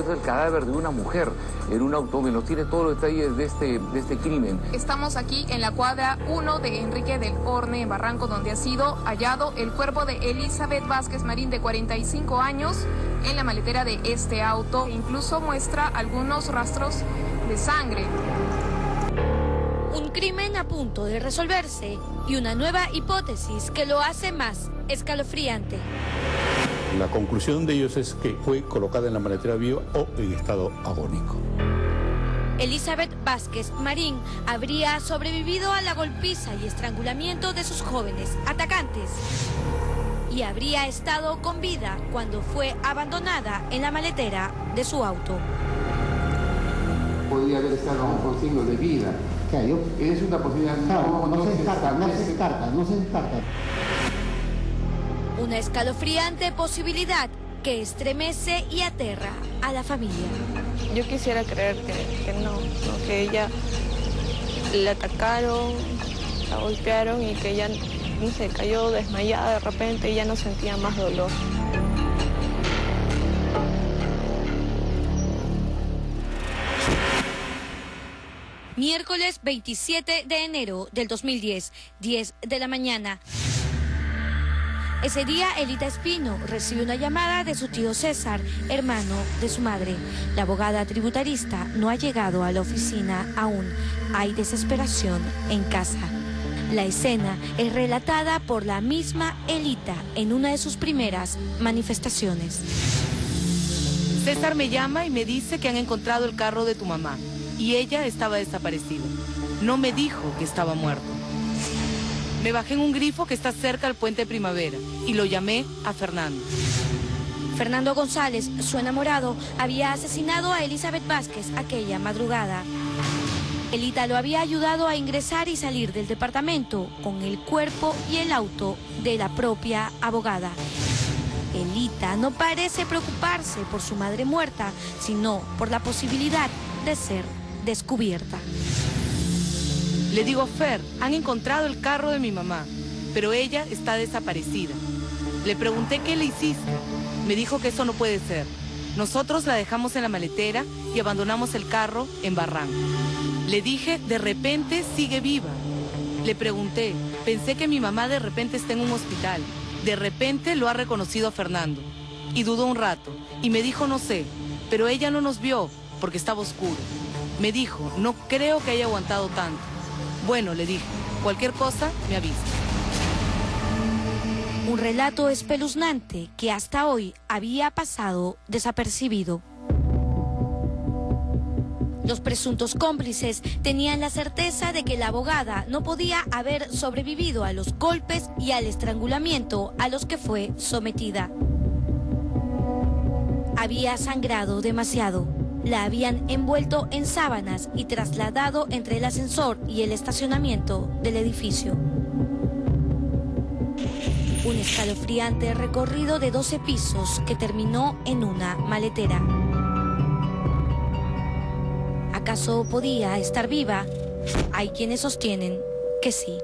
encuentra el cadáver de una mujer en un automóvil. Nos tiene todos los detalles de este, de este crimen. Estamos aquí en la cuadra 1 de Enrique del Horne, en Barranco, donde ha sido hallado el cuerpo de Elizabeth Vázquez Marín, de 45 años, en la maletera de este auto. Incluso muestra algunos rastros de sangre. Un crimen a punto de resolverse y una nueva hipótesis que lo hace más escalofriante. La conclusión de ellos es que fue colocada en la maletera viva o en estado agónico. Elizabeth Vázquez Marín habría sobrevivido a la golpiza y estrangulamiento de sus jóvenes atacantes y habría estado con vida cuando fue abandonada en la maletera de su auto. Podría haber estado con signos de vida. Es una posibilidad. No, no, se descarta, no se descarta, no se descarta. Una escalofriante posibilidad que estremece y aterra a la familia. Yo quisiera creer que, no, que ella la atacaron, la golpearon y que ella, no sé, cayó desmayada de repente y ya no sentía más dolor. Miércoles 27 de enero del 2010, 10 de la mañana. Ese día, Elita Espino recibe una llamada de su tío César, hermano de su madre. La abogada tributarista no ha llegado a la oficina aún. Hay desesperación en casa. La escena es relatada por la misma Elita en una de sus primeras manifestaciones. César me llama y me dice que han encontrado el carro de tu mamá y ella estaba desaparecida. No me dijo que estaba muerto. Me bajé en un grifo que está cerca del puente Primavera y lo llamé a Fernando. Fernando González, su enamorado, había asesinado a Elizabeth Vázquez aquella madrugada. Elita lo había ayudado a ingresar y salir del departamento con el cuerpo y el auto de la propia abogada. Elita no parece preocuparse por su madre muerta, sino por la posibilidad de ser descubierta. Le digo, Fer, han encontrado el carro de mi mamá, pero ella está desaparecida. Le pregunté qué le hiciste. Me dijo que eso no puede ser. Nosotros la dejamos en la maletera y abandonamos el carro en Barranco. Le dije, de repente sigue viva. Le pregunté, pensé que mi mamá de repente está en un hospital. De repente lo ha reconocido a Fernando. Y dudó un rato y me dijo, no sé, pero ella no nos vio porque estaba oscuro. Me dijo, no creo que haya aguantado tanto. Bueno, le dije, cualquier cosa me avisa. Un relato espeluznante que hasta hoy había pasado desapercibido. Los presuntos cómplices tenían la certeza de que la abogada no podía haber sobrevivido a los golpes y al estrangulamiento a los que fue sometida. Había sangrado demasiado. La habían envuelto en sábanas y trasladado entre el ascensor y el estacionamiento del edificio. Un escalofriante recorrido de 12 pisos que terminó en una maletera. ¿Acaso podía estar viva? Hay quienes sostienen que sí.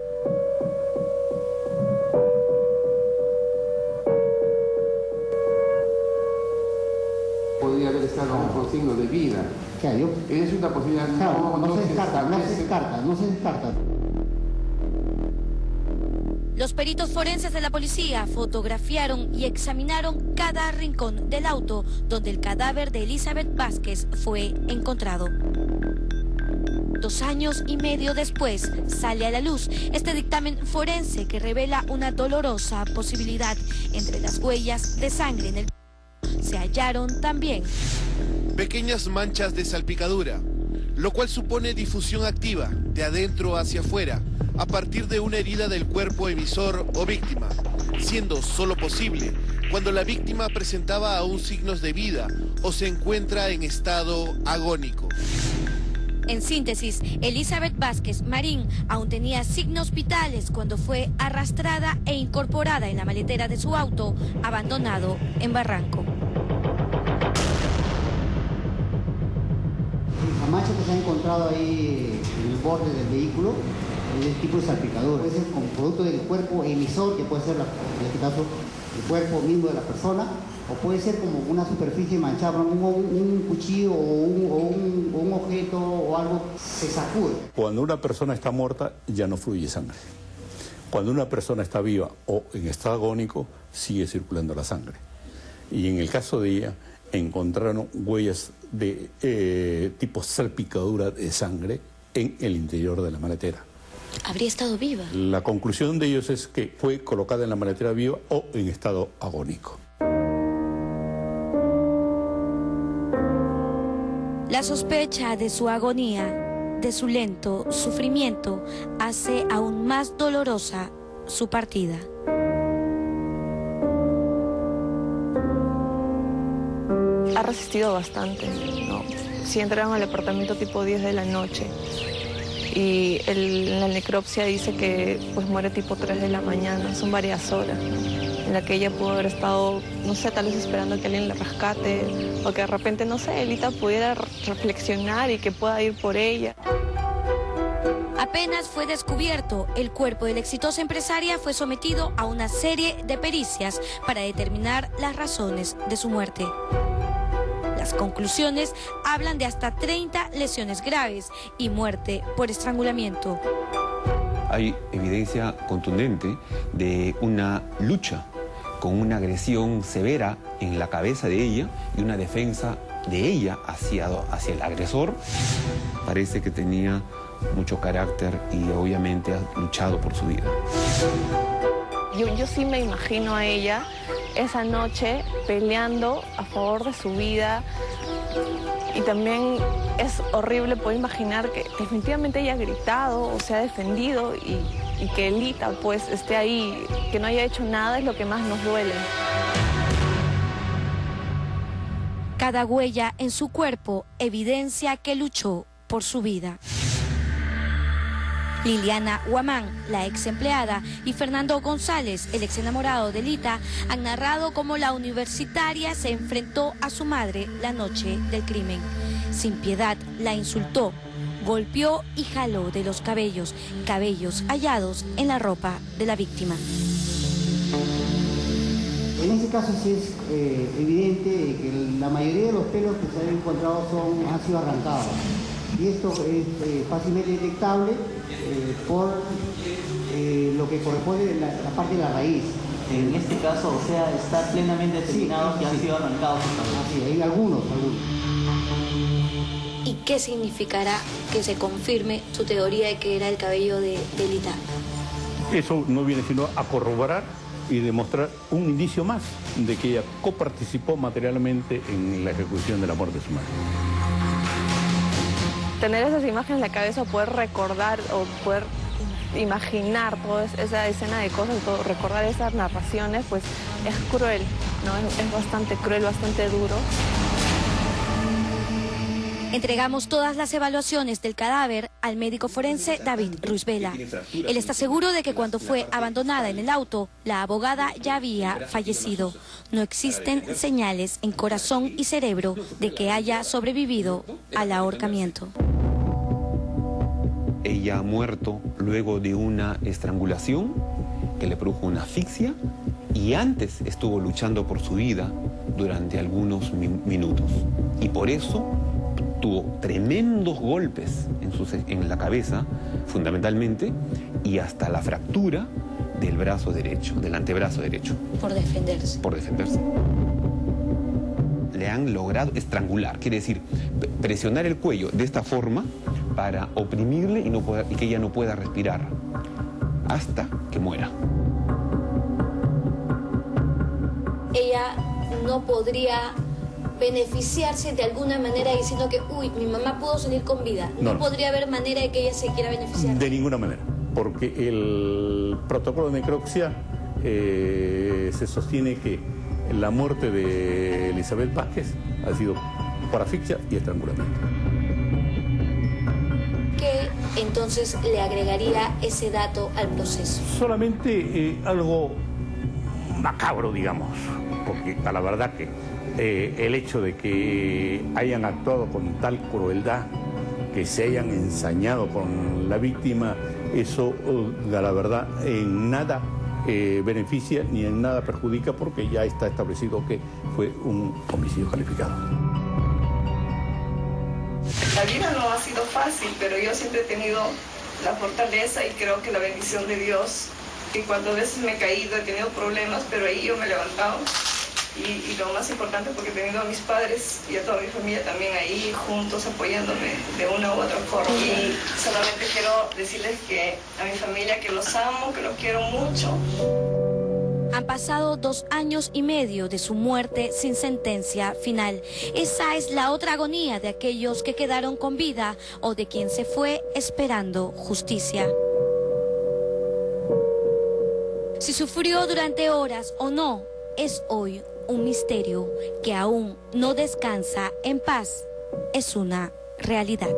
Podría haber estado con signos de vida. Es una posibilidad. no, no, se descarta, no se descarta, no se descarta. Los peritos forenses de la policía fotografiaron y examinaron cada rincón del auto donde el cadáver de Elizabeth Vázquez fue encontrado. Dos años y medio después sale a la luz este dictamen forense que revela una dolorosa posibilidad entre las huellas de sangre en el se hallaron también pequeñas manchas de salpicadura, lo cual supone difusión activa de adentro hacia afuera a partir de una herida del cuerpo emisor o víctima, siendo solo posible cuando la víctima presentaba aún signos de vida o se encuentra en estado agónico. En síntesis, Elizabeth Vázquez Marín aún tenía signos vitales cuando fue arrastrada e incorporada en la maletera de su auto abandonado en Barranco. Encontrado ahí en el borde del vehículo el tipo de salpicador. Puede ser con producto del cuerpo emisor, que puede ser, en este caso, el cuerpo mismo de la persona, o puede ser como una superficie manchada, un, un cuchillo o un, o un, un objeto o algo se sacude. Cuando una persona está muerta ya no fluye sangre. Cuando una persona está viva o en estado agónico sigue circulando la sangre. Y en el caso de ella encontraron huellas de eh, tipo salpicadura de sangre en el interior de la maletera. ¿Habría estado viva? La conclusión de ellos es que fue colocada en la maletera viva o en estado agónico. La sospecha de su agonía, de su lento sufrimiento, hace aún más dolorosa su partida. Ha resistido bastante. Si entraron al apartamento tipo 10 de la noche y la necropsia dice que pues muere tipo 3 de la mañana, son varias horas en la que ella pudo haber estado, no sé, tal vez esperando que alguien la rescate o que de repente, no sé, Elita pudiera reflexionar y que pueda ir por ella. Apenas fue descubierto, el cuerpo de la exitosa empresaria fue sometido a una serie de pericias para determinar las razones de su muerte. Las conclusiones hablan de hasta 30 lesiones graves y muerte por estrangulamiento. Hay evidencia contundente de una lucha con una agresión severa en la cabeza de ella y una defensa de ella hacia, hacia el agresor. Parece que tenía mucho carácter y obviamente ha luchado por su vida. Yo, yo sí me imagino a ella esa noche peleando a favor de su vida y también es horrible poder imaginar que definitivamente ella ha gritado o se ha defendido y, y que Elita pues esté ahí, que no haya hecho nada es lo que más nos duele. Cada huella en su cuerpo evidencia que luchó por su vida. Liliana Huamán, la ex empleada, y Fernando González, el ex enamorado de Lita, han narrado cómo la universitaria se enfrentó a su madre la noche del crimen. Sin piedad la insultó, golpeó y jaló de los cabellos, cabellos hallados en la ropa de la víctima. En este caso sí es eh, evidente que la mayoría de los pelos que se han encontrado son, han sido arrancados. Y esto es eh, fácilmente detectable eh, por eh, lo que corresponde a la, la, parte de la raíz. En este caso, o sea, está plenamente determinado sí, que han sido arrancados hay algunos, algunos. ¿Y qué significará que se confirme su teoría de que era el cabello de, de Lita? Eso no viene sino a corroborar y demostrar un indicio más de que ella coparticipó materialmente en la ejecución de la muerte de su madre. Tener esas imágenes en la cabeza, poder recordar o poder imaginar toda esa escena de cosas, recordar esas narraciones, pues es cruel, ¿no? Es bastante cruel, bastante duro. Entregamos todas las evaluaciones del cadáver al médico forense David Ruiz Vela. Él está seguro de que cuando fue abandonada en el auto, la abogada ya había fallecido. No existen señales en corazón y cerebro de que haya sobrevivido al ahorcamiento. Ella ha muerto luego de una estrangulación que le produjo una asfixia y antes estuvo luchando por su vida durante algunos mi minutos. Y por eso tuvo tremendos golpes en, su, en, la cabeza, fundamentalmente, y hasta la fractura del brazo derecho, del antebrazo derecho. Por defenderse. Por defenderse. Le han logrado estrangular, quiere decir, presionar el cuello de esta forma para oprimirle y, no pueda, y que ella no pueda respirar hasta que muera. Ella no podría beneficiarse de alguna manera diciendo que, uy, mi mamá pudo salir con vida. No, no, podría haber manera de que ella se quiera beneficiar. De ninguna manera, porque el protocolo de necropsia eh, se sostiene que la muerte de Elizabeth Vázquez ha sido por asfixia y estrangulamiento. ¿Qué entonces le agregaría ese dato al proceso? Solamente eh, algo macabro, digamos, porque a la verdad que eh, el hecho de que hayan actuado con tal crueldad, que se hayan ensañado con la víctima, eso, uh, la verdad, en nada eh, beneficia ni en nada perjudica porque ya está establecido que fue un homicidio calificado. La vida no ha sido fácil, pero yo siempre he tenido la fortaleza y creo que la bendición de Dios. Y cuando veces me he caído, he tenido problemas, pero ahí yo me he levantado. Y, y, lo más importante porque he tenido a mis padres y a toda mi familia también ahí juntos apoyándome de una u otra forma. Y solamente quiero decirles que a mi familia que los amo, que los quiero mucho. Han pasado dos años y medio de su muerte sin sentencia final. Esa es la otra agonía de aquellos que quedaron con vida o de quien se fue esperando justicia. Si sufrió durante horas o no, es hoy un misterio que aún no descansa en paz. Es una realidad.